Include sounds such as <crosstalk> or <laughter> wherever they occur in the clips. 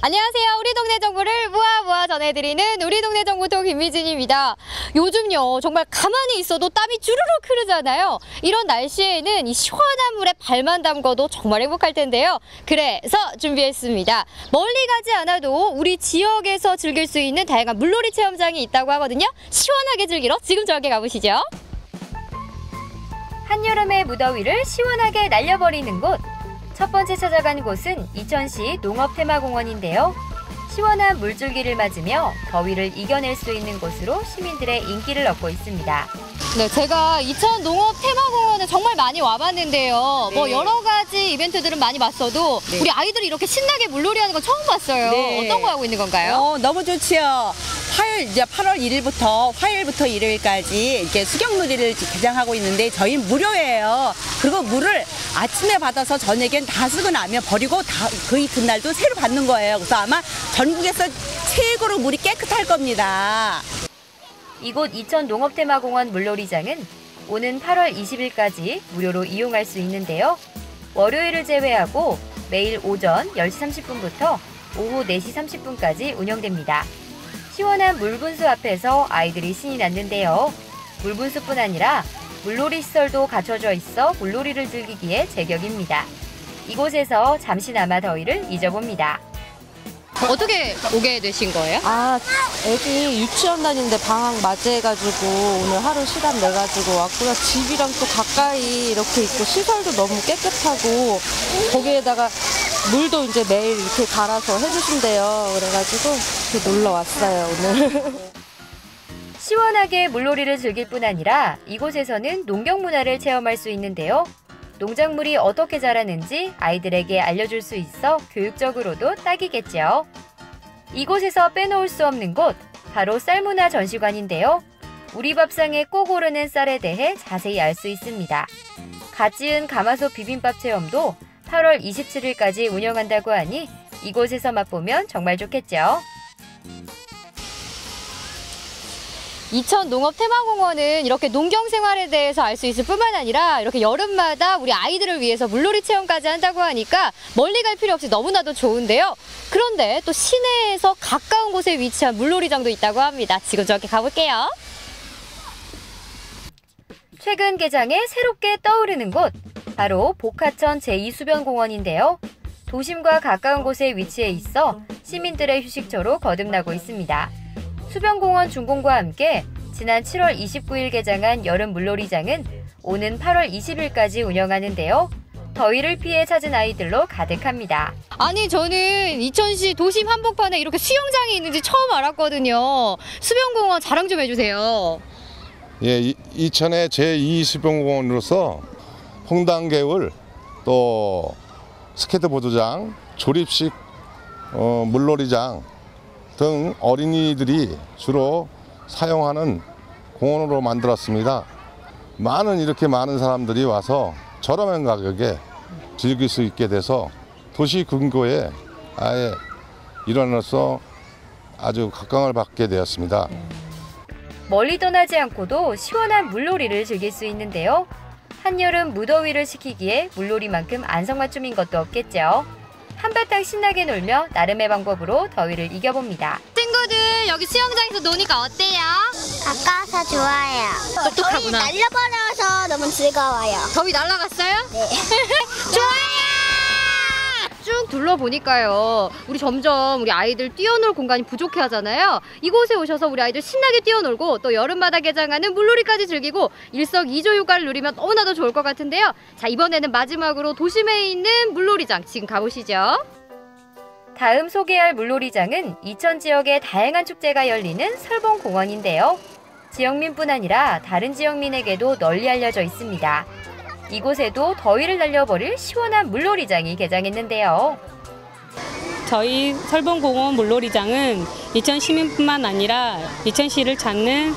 안녕하세요. 우리 동네 정보를 모아 모아 전해드리는 우리 동네 정보통 김미진입니다. 요즘요 정말 가만히 있어도 땀이 주르륵 흐르잖아요. 이런 날씨에는 이 시원한 물에 발만 담궈도 정말 행복할 텐데요. 그래서 준비했습니다. 멀리 가지 않아도 우리 지역에서 즐길 수 있는 다양한 물놀이 체험장이 있다고 하거든요. 시원하게 즐기러 지금 저렇게 가보시죠. 한여름의 무더위를 시원하게 날려버리는 곳. 첫 번째 찾아간 곳은 이천시 농업테마공원인데요. 시원한 물줄기를 맞으며 더위를 이겨낼 수 있는 곳으로 시민들의 인기를 얻고 있습니다. 네, 제가 이천 농업 테마공원에 정말 많이 와봤는데요. 뭐 네. 여러 가지 이벤트들은 많이 봤어도 네. 우리 아이들이 이렇게 신나게 물놀이 하는 건 처음 봤어요. 네. 어떤 거 하고 있는 건가요? 어, 너무 좋지요. 화요일 이제 8월 1일부터 화요일부터 일요일까지 이렇게 수경놀이를 개장하고 있는데 저희 무료예요. 그리고 물을 아침에 받아서 저녁엔 다 쓰고 나면 버리고 다 그 이튿날도 새로 받는 거예요. 그래서 아마 전국에서 최고로 물이 깨끗할 겁니다. 이곳 이천 농업테마공원 물놀이장은 오는 8월 20일까지 무료로 이용할 수 있는데요. 월요일을 제외하고 매일 오전 10시 30분부터 오후 4시 30분까지 운영됩니다. 시원한 물분수 앞에서 아이들이 신이 났는데요. 물분수뿐 아니라 물놀이 시설도 갖춰져 있어 물놀이를 즐기기에 제격입니다. 이곳에서 잠시나마 더위를 잊어봅니다. 어떻게 오게 되신 거예요? 아, 애기 유치원 다니는데 방학 맞이해가지고 오늘 하루 시간 내가지고 왔고요. 집이랑 또 가까이 이렇게 있고 시설도 너무 깨끗하고 거기에다가 물도 이제 매일 이렇게 갈아서 해주신대요. 그래가지고 이렇게 놀러 왔어요, 오늘. <laughs> 시원하게 물놀이를 즐길 뿐 아니라 이곳에서는 농경 문화를 체험할 수 있는데요. 농작물이 어떻게 자라는지 아이들에게 알려줄 수 있어 교육적으로도 딱이겠죠. 이곳에서 빼놓을 수 없는 곳, 바로 쌀문화 전시관인데요. 우리 밥상에 꼭 오르는 쌀에 대해 자세히 알 수 있습니다. 갓 지은 가마솥 비빔밥 체험도 8월 27일까지 운영한다고 하니 이곳에서 맛보면 정말 좋겠죠. 이천 농업 테마공원은 이렇게 농경 생활에 대해서 알 수 있을 뿐만 아니라 이렇게 여름마다 우리 아이들을 위해서 물놀이 체험까지 한다고 하니까 멀리 갈 필요 없이 너무나도 좋은데요. 그런데 또 시내에서 가까운 곳에 위치한 물놀이장도 있다고 합니다. 지금 저렇게 가볼게요. 최근 개장에 새롭게 떠오르는 곳 바로 복하천 제2수변공원인데요. 도심과 가까운 곳에 위치해 있어 시민들의 휴식처로 거듭나고 있습니다. 수변공원 준공과 함께 지난 7월 29일 개장한 여름 물놀이장은 오는 8월 20일까지 운영하는데요. 더위를 피해 찾은 아이들로 가득합니다. 아니 저는 이천시 도심 한복판에 이렇게 수영장이 있는지 처음 알았거든요. 수변공원 자랑 좀 해주세요. 예, 이- 이천의 제2 수변공원으로서 홍당개울 또 스케이트보드장, 조립식 어, 물놀이장 등 어린이들이 주로 사용하는 공원으로 만들었습니다. 많은 이렇게 많은 사람들이 와서 저렴한 가격에 즐길 수 있게 돼서 도시 근교에 아예 일원으로서 아주 각광을 받게 되었습니다. 멀리 떠나지 않고도 시원한 물놀이를 즐길 수 있는데요. 한여름 무더위를 식히기에 물놀이만큼 안성맞춤인 것도 없겠죠. 한바탕 신나게 놀며 나름의 방법으로 더위를 이겨봅니다. 친구들 여기 수영장에서 노니까 어때요? 아까워서 좋아요. 똑똑하구나. 저희 날려버려서 너무 즐거워요. 더위 날라갔어요? 네. <laughs> 좋아요! 쭉 둘러보니까요. 우리 점점 우리 아이들 뛰어놀 공간이 부족해 하잖아요. 이곳에 오셔서 우리 아이들 신나게 뛰어놀고 또 여름마다 개장하는 물놀이까지 즐기고 일석이조 효과를 누리면 너무나도 좋을 것 같은데요. 자, 이번에는 마지막으로 도심에 있는 물놀이장 지금 가보시죠. 다음 소개할 물놀이장은 이천 지역의 다양한 축제가 열리는 설봉공원인데요. 지역민뿐 아니라 다른 지역민에게도 널리 알려져 있습니다. 이곳에도 더위를 날려버릴 시원한 물놀이장이 개장했는데요. 저희 설봉공원 물놀이장은 이천 시민뿐만 아니라 이천시를 찾는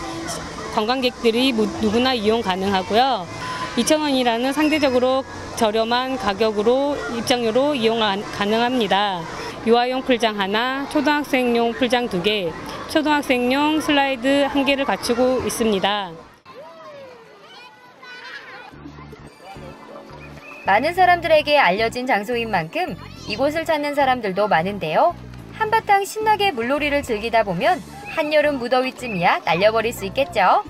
관광객들이 무- 누구나 이용 가능하고요. 2,000원이라는 상대적으로 저렴한 가격으로 입장료로 이용 가- 가능합니다. 유아용 풀장 하나, 초등학생용 풀장 두 개, 초등학생용 슬라이드 한 개를 갖추고 있습니다. 많은 사람들에게 알려진 장소인 만큼 이곳을 찾는 사람들도 많은데요. 한바탕 신나게 물놀이를 즐기다 보면 한여름 무더위쯤이야 날려버릴 수 있겠죠.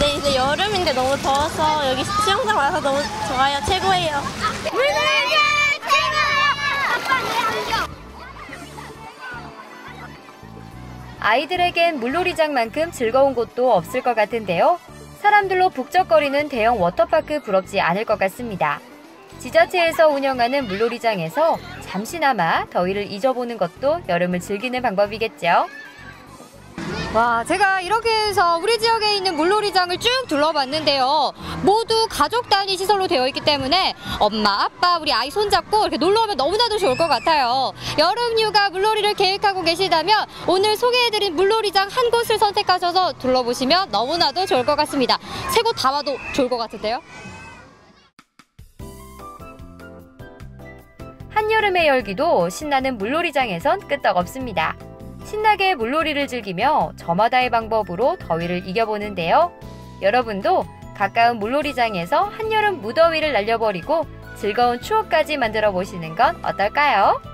네, 이제 여름인데 너무 더워서 여기 수영장 와서 너무 좋아요. 최고예요. 물놀이 아이들에겐 물놀이장만큼 즐거운 곳도 없을 것 같은데요. 사람들로 북적거리는 대형 워터파크 부럽지 않을 것 같습니다. 지자체에서 운영하는 물놀이장에서 잠시나마 더위를 잊어보는 것도 여름을 즐기는 방법이겠죠. 와, 제가 이렇게 해서 우리 지역에 있는 물놀이장을 쭉 둘러봤는데요. 모두 가족 단위 시설로 되어 있기 때문에 엄마, 아빠, 우리 아이 손잡고 이렇게 놀러 오면 너무나도 좋을 것 같아요. 여름 휴가 물놀이를 계획하고 계시다면 오늘 소개해드린 물놀이장 한 곳을 선택하셔서 둘러보시면 너무나도 좋을 것 같습니다. 세 곳 다 와도 좋을 것 같은데요. 한여름의 열기도 신나는 물놀이장에선 끄떡없습니다. 신나게 물놀이를 즐기며 저마다의 방법으로 더위를 이겨보는데요. 여러분도 가까운 물놀이장에서 한여름 무더위를 날려버리고 즐거운 추억까지 만들어 보시는 건 어떨까요?